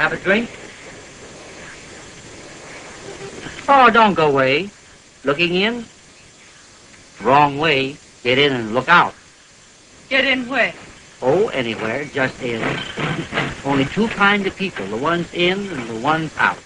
Have a drink? Oh, don't go away. Looking in? Wrong way. Get in and look out. Get in where? Oh, anywhere. Just in. Only two kinds of people, the ones in and the ones out.